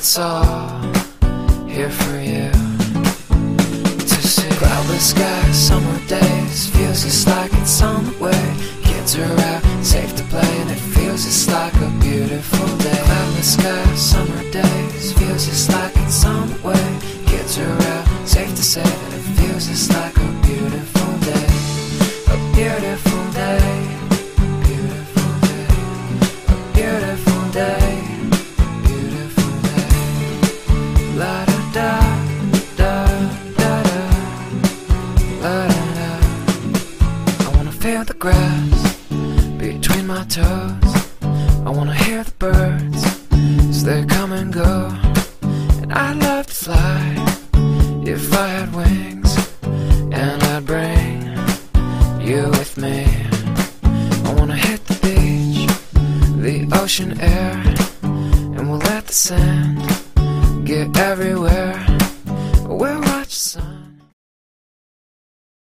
it's all here for you to see. Cloudless sky, summer days, feels just like it's on the way. Kids are out, safe to play, and it feels just like a beautiful day. Cloudless sky, summer days, feels just like it's on the way. Kids are out, safe to say that it feels just like a wanna the grass between my toes. I wanna hear the birds as they come and go. And I'd love to fly if I had wings, and I'd bring you with me. I wanna hit the beach, the ocean air, and we'll let the sand get everywhere.